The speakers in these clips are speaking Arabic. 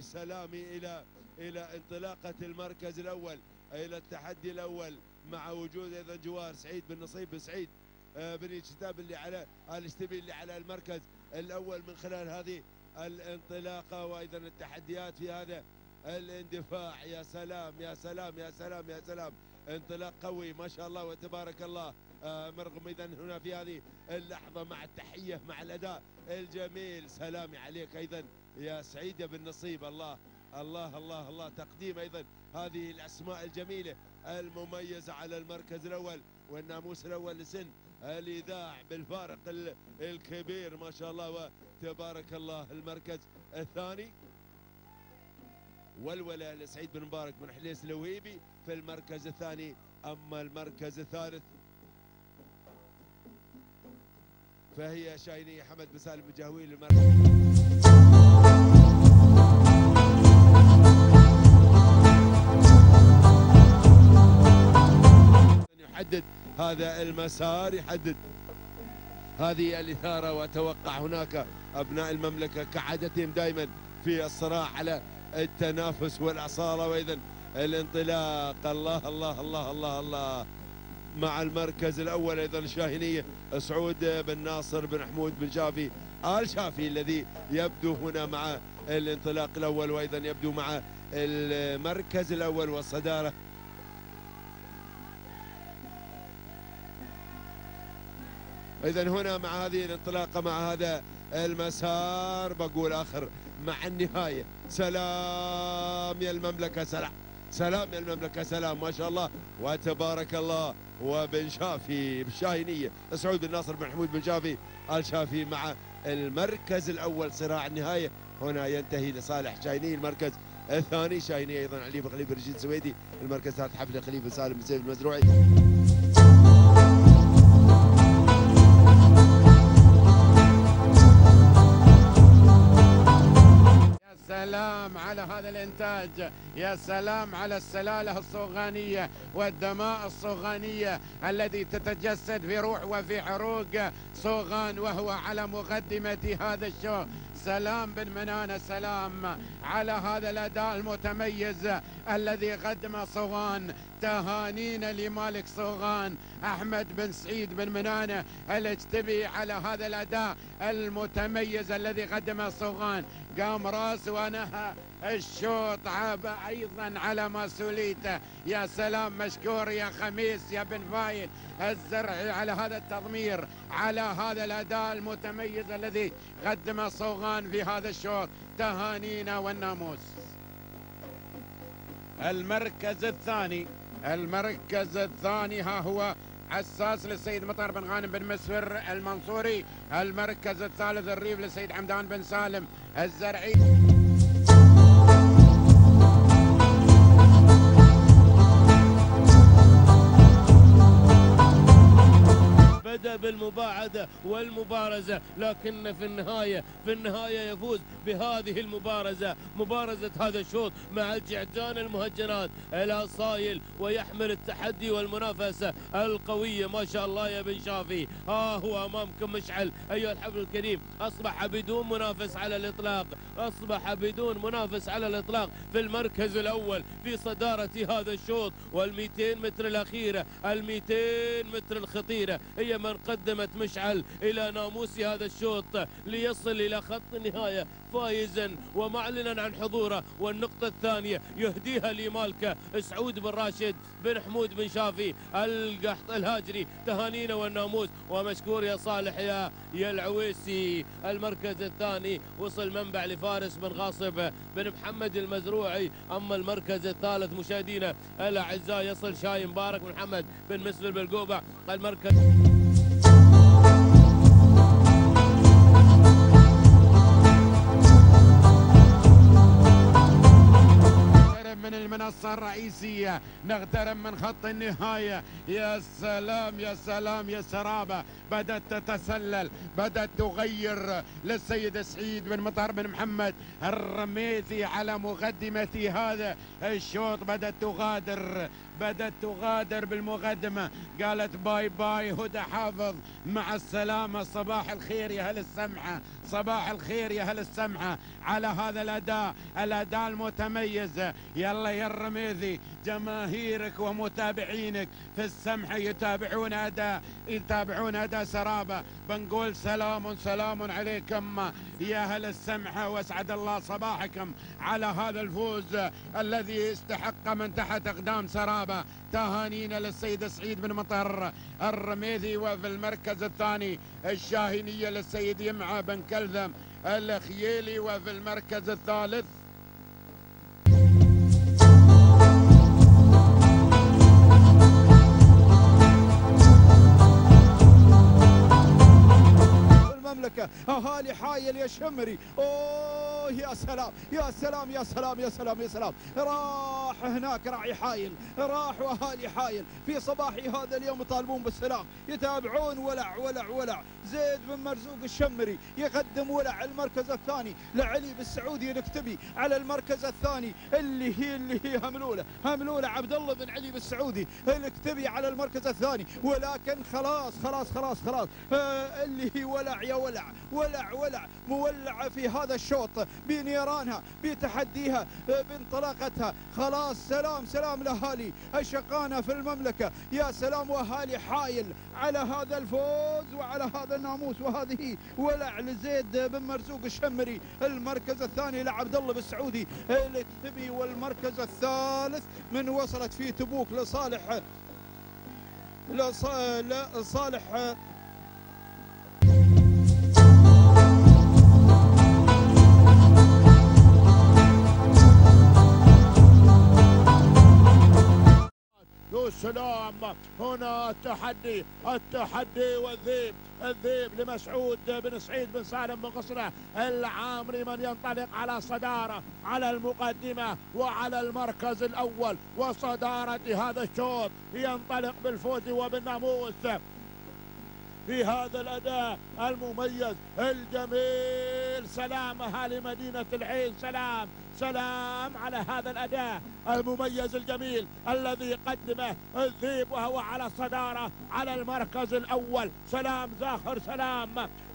سلامي إلى إلى انطلاقة المركز الأول إلى التحدي الأول مع وجود أيضا جوار سعيد بن نصيب سعيد آه، بن شتاب اللي على الاشتبي اللي على المركز الأول من خلال هذه الانطلاقة وأيضا التحديات في هذا الاندفاع يا سلام يا سلام يا سلام يا سلام. انطلاق قوي ما شاء الله وتبارك الله. آه، مرغم اذا هنا في هذه اللحظة مع التحية مع الأداء الجميل. سلامي عليك أيضا يا سعيد بن نصيب. الله الله الله الله. تقديم أيضا هذه الأسماء الجميلة المميزة على المركز الأول والناموس الأول لسن الإذاع بالفارق ال- الكبير ما شاء الله وتبارك الله المركز الثاني. والولاء لسعيد بن مبارك بن حليس الوهيبي في المركز الثاني. أما المركز الثالث فهي شاينية حمد بن سالم بن جهويل المركز يحدد هذا المسار يحدد هذه الإثارة وأتوقع هناك أبناء المملكة كعادتهم دائما في الصراع على التنافس والأصالة وإذا الانطلاق. الله الله الله الله الله. مع المركز الأول أيضا شاهينية سعود بن ناصر بن حمود بن شافي. آل شافي الذي يبدو هنا مع الانطلاق الأول وأيضا يبدو مع المركز الأول والصدارة. إذا هنا مع هذه الانطلاقة مع هذا المسار بقول آخر مع النهاية. سلام يا المملكة سلام. سلام يا المملكة سلام. ما شاء الله. وتبارك الله. وبن شافي بالشاهينية سعود بن ناصر بن حمود بن شافي. آل شافي مع المركز الأول. صراع النهاية. هنا ينتهي لصالح شاهينية المركز الثاني. شاهينية أيضا علي بن خليفة رشيد سويدي المركز الثالث حفل خليفة سالم بن سيف المزروعي. سلام على هذا الإنتاج. يا سلام على السلالة الصوغانية والدماء الصوغانية التي تتجسد في روح وفي عروق صوغان وهو على مقدمة هذا الشو. سلام بن منانة سلام على هذا الأداء المتميز. الذي قدم صوغان تهانينا لمالك صوغان أحمد بن سعيد بن منانة الأجتبي على هذا الأداء المتميز الذي قدمه صوغان. قام راس ونهى الشوط عاب أيضا على مسؤوليته يا سلام مشكور يا خميس يا بن فايد الزرعي على هذا التضمير على هذا الأداء المتميز الذي قدمه صوغان في هذا الشوط. تهانينا والناموس. المركز الثاني المركز الثاني ها هو عساس للسيد مطر بن غانم بن مسفر المنصوري المركز الثالث الريف للسيد حمدان بن سالم الزرعي. بدا بالمباعدة والمبارزة لكن في النهاية في النهاية يفوز بهذه المبارزة مبارزة هذا الشوط مع الجعجان المهجنات الأصايل ويحمل التحدي والمنافسة القوية. ما شاء الله يا بن شافي. ها هو أمامكم مشعل. أيها الحفل الكريم أصبح بدون منافس على الإطلاق. أصبح بدون منافس على الإطلاق في المركز الأول في صدارة هذا الشوط. وال200 متر الأخيرة ال200 متر الخطيرة هي من قدمت مشعل إلى ناموس هذا الشوط ليصل إلى خط النهاية فائزا ومعلنا عن حضوره. والنقطة الثانية يهديها لمالكة سعود بن راشد بن حمود بن شافي القحط الهاجري تهانينا والناموس. ومشكور يا صالح يا يا العويسي. المركز الثاني وصل منبع لفارس بن غاصب بن محمد المزروعي. أما المركز الثالث مشاهدينا الأعزاء يصل شاي مبارك محمد بن مسلم بالقوبه المركز من المنصة الرئيسية نغترب من خط النهاية. يا سلام يا سلام يا سرابة. بدأت تتسلل بدأت تغير للسيد سعيد بن مطر بن محمد. الرميثي على مقدمة هذا. الشوط بدأت تغادر بدأت تغادر بالمقدمة. قالت باي باي هدى حافظ. مع السلامة صباح الخير يا هل السمحة صباح الخير يا هل السمحة على هذا الأداء الأداء المتميز. يلا يا الرميذي جماهيرك ومتابعينك في السمحة يتابعون أداء يتابعون أداء سرابة. بنقول سلام سلام عليكم يا أهل السمحة واسعد الله صباحكم على هذا الفوز الذي يستحق من تحت أقدام سرابة. تهانينا للسيد سعيد بن مطر الرميذي وفي المركز الثاني الشاهينية للسيد يمعى بن كلثم الخييلي وفي المركز الثالث المملكة. أهالي حايل يا شمري. أوه. يا سلام يا سلام يا سلام يا سلام يا سلام. راح هناك راعي حايل راح وأهالي حايل. في صباح هذا اليوم يطالبون بالسلام. يتابعون ولع ولع ولع. زيد بن مرزوق الشمري يقدم ولع المركز الثاني. لعلي بالسعودي نكتبي على المركز الثاني. اللي هي اللي هي هملولة هملولة عبد الله بن علي بالسعودي. الكتبي على المركز الثاني. ولكن خلاص خلاص خلاص خلاص. آه اللي هي ولع يا ولع ولع ولع. مولعة في هذا الشوط. بنيرانها بتحديها آه بانطلاقتها. خلاص سلام سلام لاهالي الشقانه في المملكة. يا سلام واهالي حايل على هذا الفوز وعلى هذا الناموس وهذه ولع لزيد بن مرزوق الشمري المركز الثاني لعبد الله بالسعودي الكتبي والمركز الثالث من وصلت في تبوك لصالح لص- لصالح يا سلام هنا التحدي التحدي والذيب الذيب لمسعود بن سعيد بن سالم بن قصرة العامري من ينطلق على صدارة على المقدمة وعلى المركز الأول وصدارة هذا الشوط. ينطلق بالفوز وبالناموس. في هذا الأداء المميز الجميل سلام أهالي مدينة العين سلام. سلام على هذا الأداء المميز الجميل الذي قدمه الذيب وهو على الصدارة على المركز الأول. سلام زاخر سلام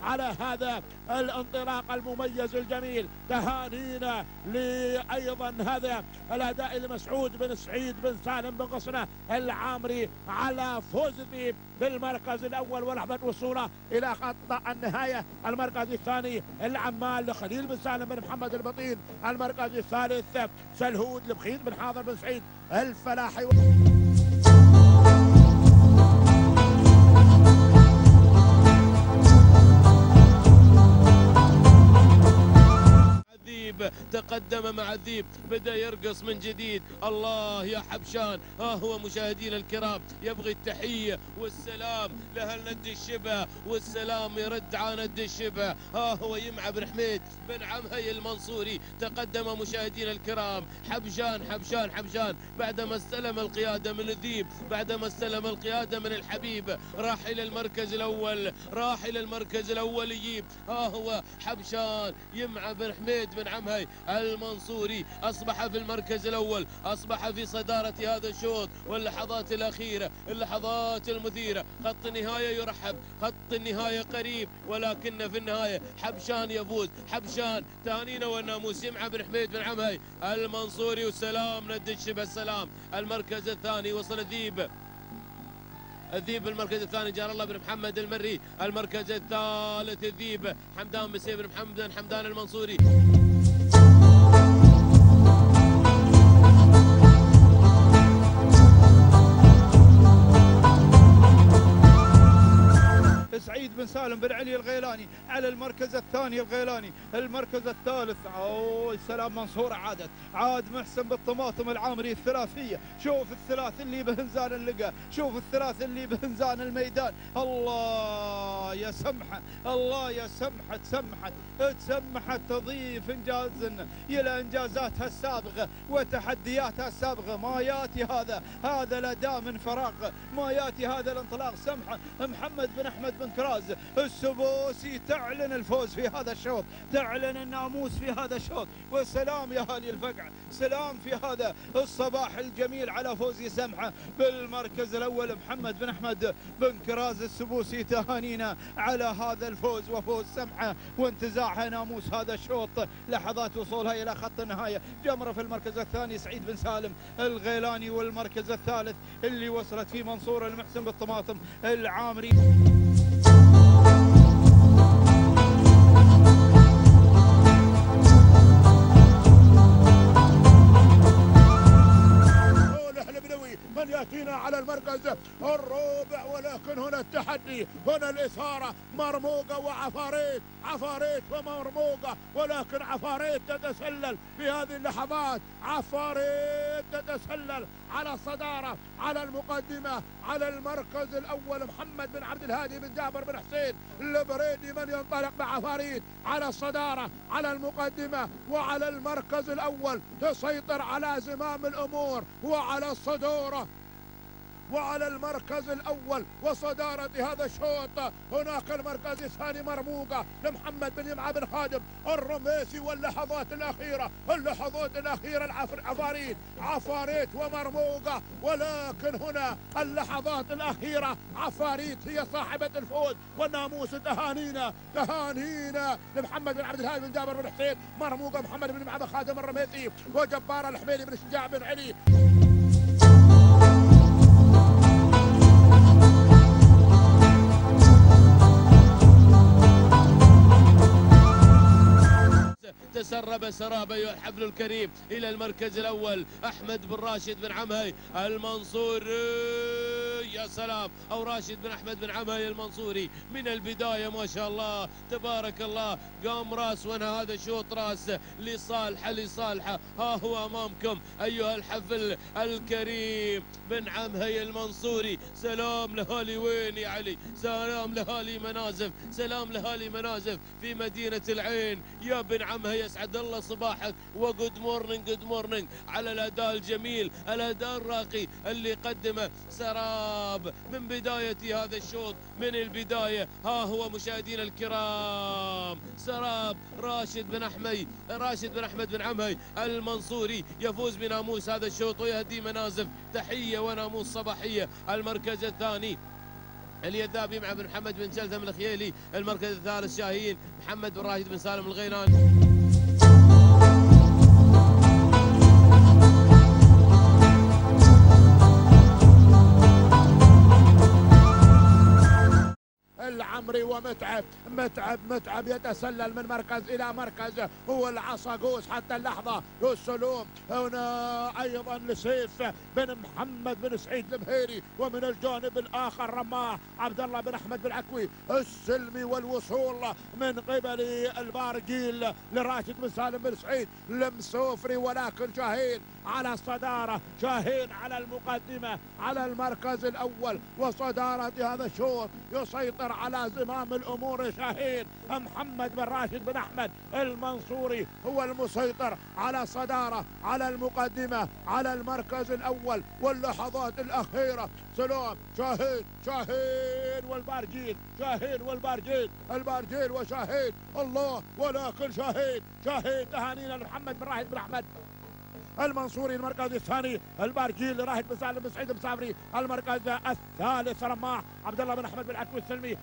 على هذا الانطلاق المميز الجميل. تهانينا لأيضا هذا الأداء لمسعود بن سعيد بن سالم بن قصنة العامري على فوز الذيب بالمركز الأول ولحظة وصولة إلى خط النهاية. المركز الثاني العمال لخليل بن سالم بن محمد البطين. المركز الثالث سلهود لبخيت بن حاضر بن سعيد الفلاحي الذيب تقدم مع الذيب بدأ يرقص من جديد. الله يا حبشان ها هو مشاهدينا الكرام يبغي التحية والسلام. لاهل ند الشبه والسلام يرد على ند الشبه. ها هو يمعى بن حميد بن عمهي المنصوري. تقدم مشاهدينا الكرام. حبشان حبشان حبشان. بعدما استلم القيادة من الذيب بعدما استلم القيادة من الحبيب راح إلى المركز الأول راح إلى المركز الأول يجيب ها هو حبشان يمعى بن حميد بن عمهي المنصوري. أصبح في المركز الأول أصبح في صدارة هذا الشوط واللحظات الأخيرة اللحظات المثيرة. خط النهاية يرحب خط النهاية قريب ولكن في النهاية حبشان يفوز. حبشان تهانينا والناموس. يمعى بن حميد بن عمهي المنصوري. والسلام ند الشبه السلام المركز الثاني وصل الذيب. الذيب المركز الثاني. جار الله بن محمد المري. المركز الثالث الذيب. حمدان بن محمد حمدان المنصوري. سعيد بن سالم بن علي الغيلاني على المركز الثاني الغيلاني. المركز الثالث أوه سلام منصور عادت. عاد محسن بالطماطم العامري الثلاثية. شوف الثلاث اللي بهنزان اللقى شوف الثلاث اللي بهنزان الميدان. الله يا سمحة الله يا سمحة سمحت تسمحت تضيف إنجاز إلى إنجازاتها السابقة وتحدياتها السابقة. ما ياتي هذا هذا الاداء من فراغ. ما ياتي هذا الانطلاق. سمحة محمد بن أحمد بن كراز. السبوسي تعلن الفوز في هذا الشوط. تعلن الناموس في هذا الشوط. وسلام يا هالي الفقع. سلام في هذا الصباح الجميل على فوز سمحة بالمركز الأول. محمد بن أحمد بن كراز السبوسي تهانينا على هذا الفوز وفوز سمحة وانتزاعها ناموس هذا الشوط. لحظات وصولها إلى خط النهاية. جمره في المركز الثاني سعيد بن سالم الغيلاني والمركز الثالث اللي وصلت فيه منصور المحسن بالطماطم العامري. ولكن هنا التحدي هنا الإثارة. مرموقة وعفاريت عفاريت ومرموقة. ولكن عفاريت تتسلل في هذه اللحظات. عفاريت تتسلل على الصدارة على المقدمة على المركز الأول. محمد بن عبد الهادي بن جابر بن حسين. البريدي من ينطلق بعفاريت. على الصدارة على المقدمة وعلى المركز الأول. تسيطر على زمام الأمور وعلى الصداره وعلى المركز الأول وصدارة هذا الشوط. هناك المركز الثاني مرموقة لمحمد بن يمعة بن خادم. الرميسي واللحظات الأخيرة اللحظات الأخيرة العفر عفاريت. عفاريت ومرموقة. ولكن هنا اللحظات الأخيرة عفاريت هي صاحبة الفوز. والناموس تهانينا تهانينا لمحمد بن عبد الهادي بن جابر بن حسين. مرموقة محمد بن يمعة بن خادم الرميسي. وجبار الحميلي بن شجاع بن علي. تسرب سراب أيها الحبل الكريم إلى المركز الأول أحمد بن راشد بن عمهي المنصوري يا سلام. أو راشد بن أحمد بن عمهي المنصوري. من البداية ما شاء الله. تبارك الله. قام راس وأنا هذا شوط راس. لصالحه لصالحه ها هو أمامكم. أيها الحفل الكريم. بن عمهي المنصوري. سلام لهالي وين يا علي؟ سلام لهالي منازف. سلام لهالي منازف في مدينة العين. يا بن عمهي يسعد الله صباحك. و good morning good morning. على الأداء الجميل الأداء الراقي اللي قدمه سراب. من بداية هذا الشوط من البداية. ها هو مشاهدينا الكرام سراب راشد بن أحمي راشد بن أحمد بن عمهي المنصوري يفوز بناموس هذا الشوط ويهدي منازف تحية وناموس صباحية. المركز الثاني اليذابي مع بن محمد بن جلثم الخيالي المركز الثالث شاهين محمد بن راشد بن سالم الغيلاني. العمري ومتعب متعب متعب. يتسلل من مركز إلى مركز. هو العصاقوس حتى اللحظة. السلوم هنا أيضا لسيف بن محمد بن سعيد المهيري ومن الجانب الآخر رماه عبد الله بن أحمد بن عكوي. السلمي والوصول من قبل البارقيل لراشد بن سالم بن سعيد. المسوفري ولكن شاهين على الصدارة. شاهين على المقدمة على المركز الأول. وصدارة هذا الشوط يسيطر على زمام الأمور شاهين. محمد بن راشد بن أحمد المنصوري هو المسيطر على الصداره على المقدمة على المركز الأول واللحظات الأخيرة. سلام. شاهين شاهين والبارجين شاهين والبارجين البارجين وشاهين. الله ولكن شاهين شاهين تهانينا لمحمد بن راشد بن أحمد. المنصوري المركز الثاني البارجيل لراهد بن سالم بن سعيد بن المركز الثالث رماح عبد الله بن أحمد بن عكو السلمي.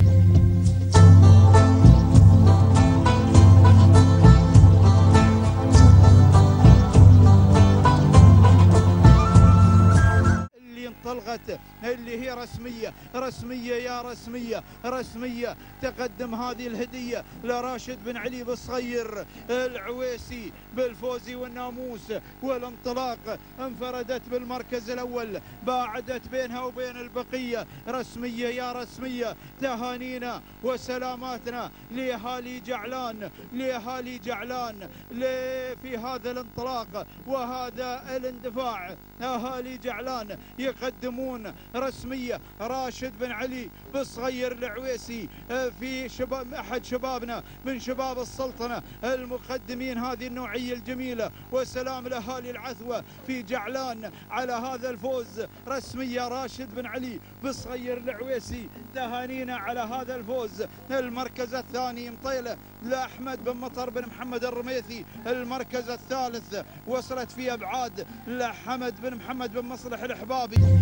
انطلقت اللي هي رسمية. رسمية يا رسمية. رسمية. تقدم هذه الهدية لراشد بن علي بالصغير. العويسي بالفوز والناموس والانطلاق انفردت بالمركز الأول. باعدت بينها وبين البقية. رسمية يا رسمية. تهانينا وسلاماتنا لأهالي جعلان. لأهالي جعلان. في هذا الانطلاق. وهذا الاندفاع. أهالي جعلان. يقدمون رسمية. راشد بن علي بالصغير العويسي آه، في شباب أحد شبابنا من شباب السلطنة المقدمين هذه النوعية الجميلة. وسلام لأهالي العثوة في جعلان على هذا الفوز. رسمية راشد بن علي بالصغير العويسي تهانينا على هذا الفوز. المركز الثاني مطيلة لأحمد بن مطر بن محمد الرميثي. المركز الثالث وصلت في أبعاد لحمد بن محمد بن مصلح الحبابي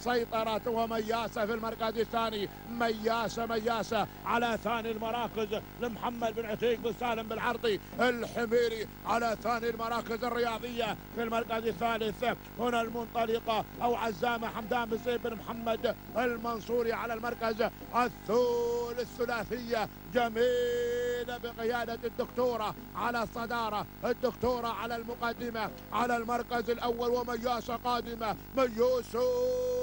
سيطرة ومياسة في المركز الثاني. مياسة مياسة على ثاني المراكز لمحمد بن عتيق بن سالم بالعرضي. الحميري على ثاني المراكز الرياضية في المركز الثالث. هنا المنطلقة أو عزامة حمدان بن سيف بن محمد المنصوري على المركز الثول الثلاثية جميلة بقيادة الدكتورة على الصدارة. الدكتورة على المقدمة على المركز الأول ومياسة قادمة. ميوسو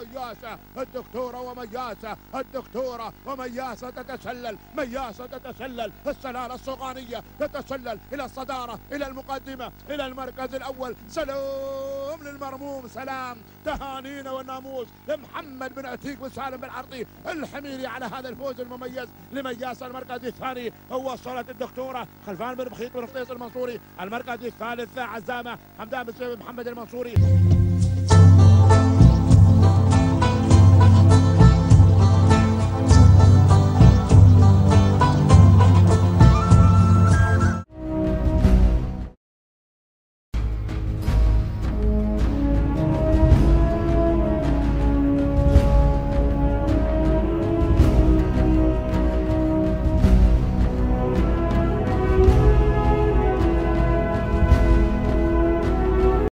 مياسة الدكتورة ومياسة الدكتورة ومياسة تتسلل مياسة تتسلل السلالة الصغانية تتسلل إلى الصدارة إلى المقدمة إلى المركز الأول. سلام للمرموم سلام. تهانينا والناموس لمحمد بن عتيق بن سالم بن عرضي الحميري على هذا الفوز المميز لمياسة المركز الثاني. وصلت الدكتورة خلفان بن بخيت بن فطيس المنصوري المركز الثالث عزامة حمدان بن محمد المنصوري.